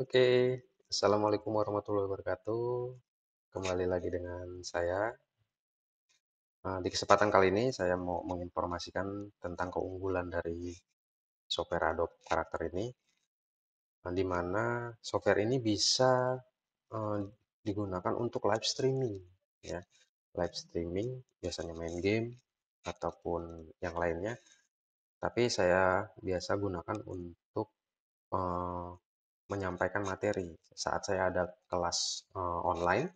Oke, Assalamualaikum warahmatullahi wabarakatuh. Kembali lagi dengan saya. Nah, di kesempatan kali ini saya mau menginformasikan tentang keunggulan dari software Adobe Karakter ini, nah, di mana software ini bisa eh, digunakan untuk live streaming, ya, live streaming biasanya main game ataupun yang lainnya. Tapi saya biasa gunakan untuk eh, menyampaikan materi saat saya ada kelas uh, online.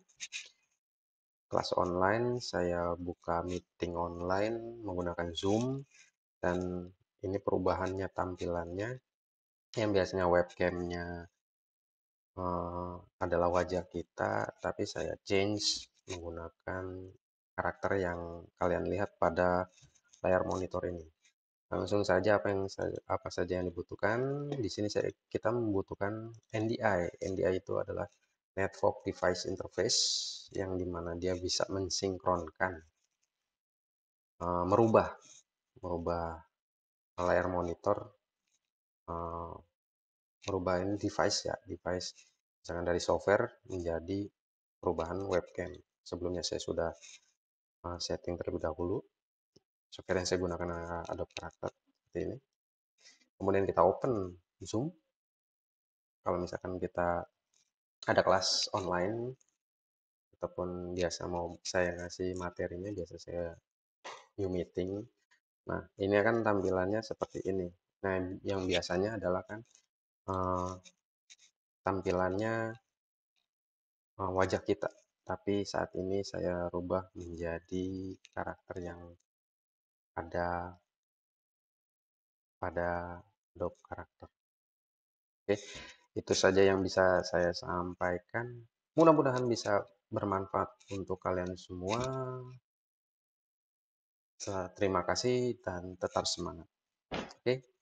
Kelas online saya buka meeting online menggunakan Zoom dan ini perubahannya tampilannya yang biasanya webcamnya uh, adalah wajah kita, tapi saya change menggunakan karakter yang kalian lihat pada layar monitor ini. Langsung saja apa yang apa saja yang dibutuhkan. Di sini saya, kita membutuhkan NDI. NDI itu adalah Network Device Interface yang di mana dia bisa mensinkronkan, uh, merubah, merubah layar monitor, uh, merubah ini device ya, device misalkan dari software menjadi perubahan webcam. Sebelumnya saya sudah uh, setting terlebih dahulu software yang saya gunakan Adobe Character seperti ini. Kemudian kita open Zoom. Kalau misalkan kita ada kelas online ataupun biasa mau saya ngasih materinya biasa saya new meeting. Nah, ini akan tampilannya seperti ini. Nah, yang biasanya adalah kan uh, tampilannya uh, wajah kita. Tapi saat ini saya rubah menjadi karakter yang ada pada Adobe karakter. Oke, itu saja yang bisa saya sampaikan. Mudah-mudahan bisa bermanfaat untuk kalian semua. Terima kasih dan tetap semangat. Oke.